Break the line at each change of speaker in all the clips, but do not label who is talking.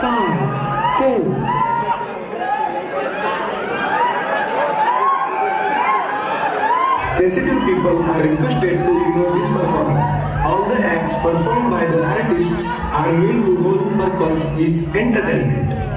five,
Sensitive people are requested to ignore this performance. All the acts performed by the artists are meant to whole purpose is entertainment.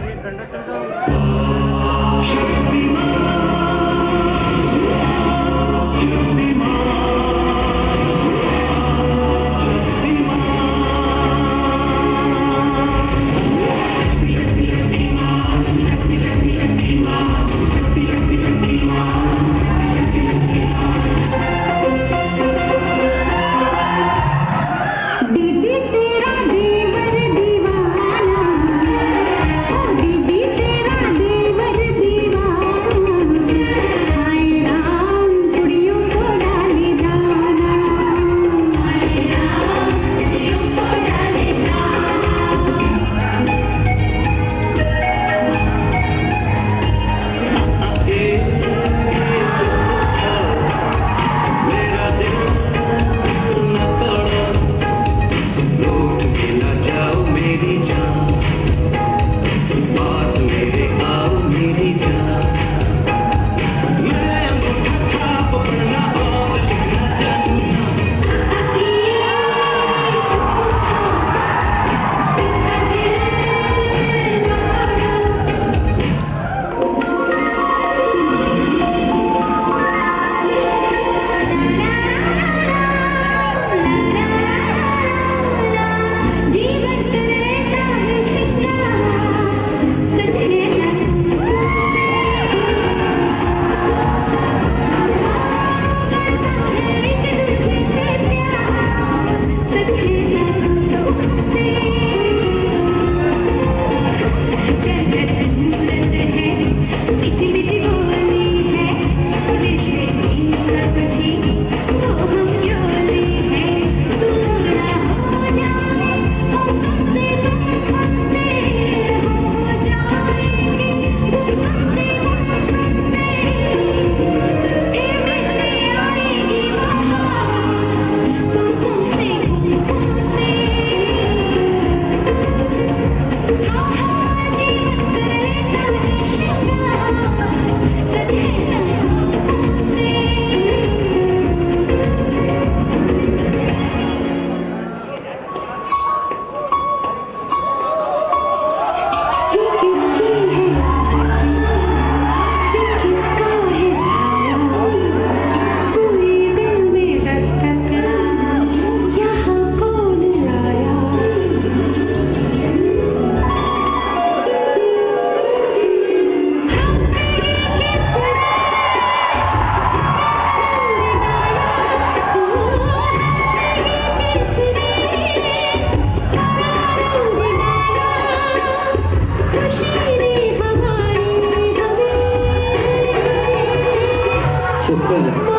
Спасибо.